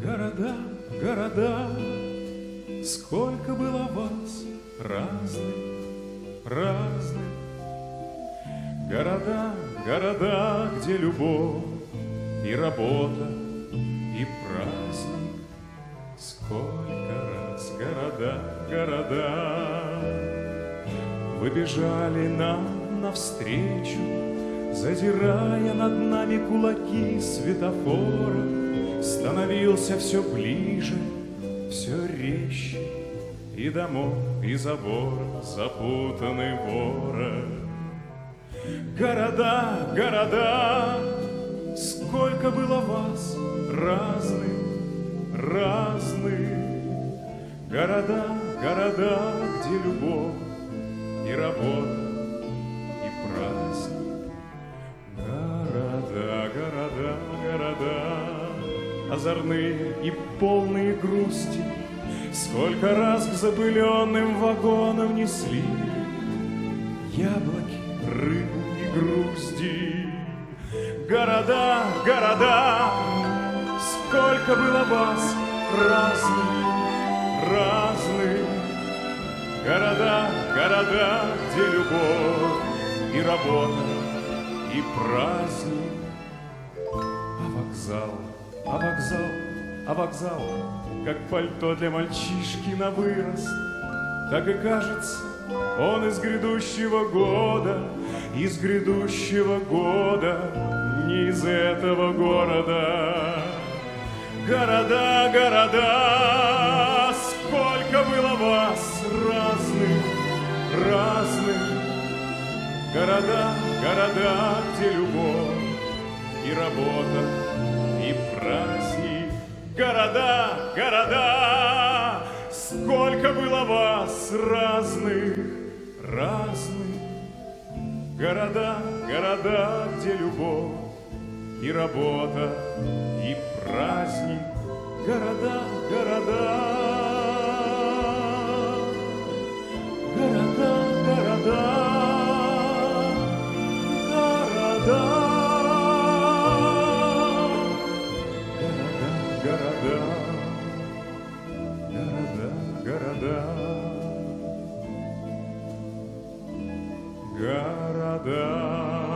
Города, города, сколько было вас разных, разных. Города, города, где любовь и работа, и праздник. Сколько раз города, города Выбежали нам навстречу, Задирая над нами кулаки светофора, Становился все ближе, все резче, И домов, и забор запутанный ворот. Города, города, сколько было вас разных, разных. Города, города, где любовь и работа, озорные и полные грусти, Сколько раз к запыленным вагонам несли яблоки, рыбу и грусти. Города, города, сколько было вас разных, разных. Города, города, где любовь и работа, и праздник. А вокзал, а вокзал, а вокзал, как пальто для мальчишки на вырост, так и кажется, он из грядущего года, из грядущего года, не из этого города. Города, города, сколько было вас разных, разных. Города, города, где любовь и работа. Города, города, сколько было вас разных, разных. Города, города, где любовь и работа, и праздник. Города, города. Города. Города, города.